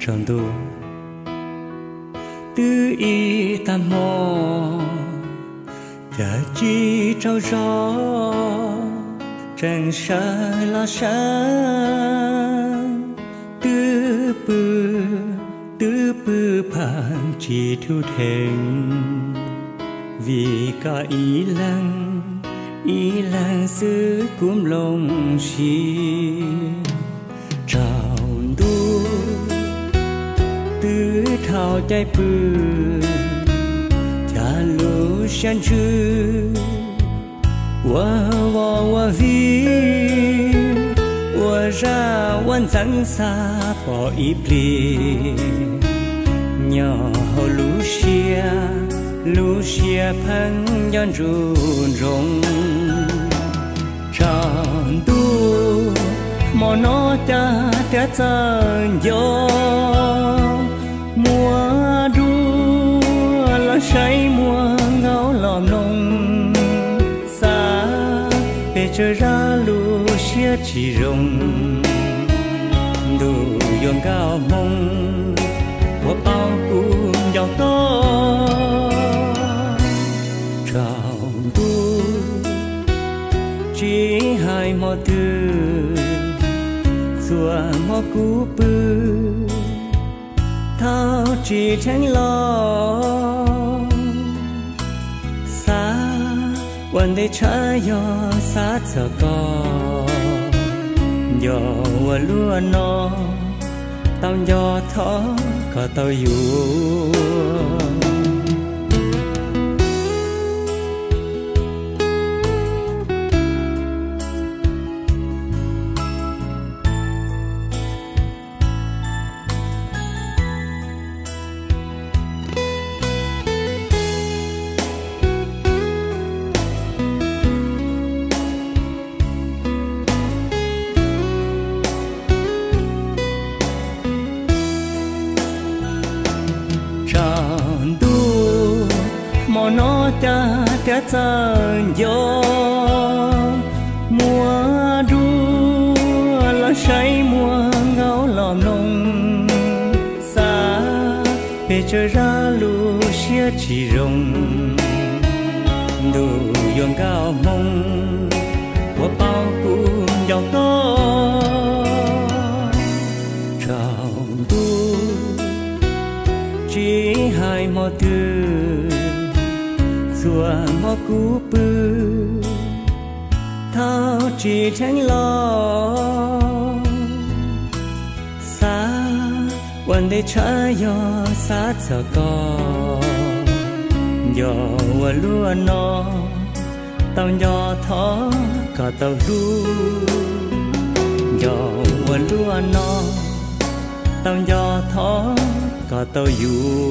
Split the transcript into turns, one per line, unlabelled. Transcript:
tròn đồ tư y tam mô đã chi trao gió trần sa la sa tư bư tư bư pan chỉ thu thành vì cả ý lăng ý lăng sư cúm lòng chi tư thao trái bư cha chư wa wa wa vi wa ra bỏ nhỏ phăng nhon run rong tròn tu mò nó ta ta chân gió. Về chơi ra Lucia chỉ rong đủ yon cao mong của bao cũng giàu to. Trào tu, chỉ hai mò tư, xua mò cú bư. Thao chỉ tránh lo. นได้ชายอสาสะกอยอว่าลัวนอต้องยอท้อก็เต้าอยู่ ta nó ta ta gió mùa đua là say mùa ngáo lò nông xa về chơi ra lu xia chỉ rồng. Đủ yon cao mông qua bao cùng giàu to. Trào tu, chỉ hai mò thương chùa mò cú bư. Thao chỉ tránh lo. Xa quan để trả yo xa sợ co yo và lúa nó tao yo thó cả tao lu yo và lúa nó tao yo thó cả tao yêu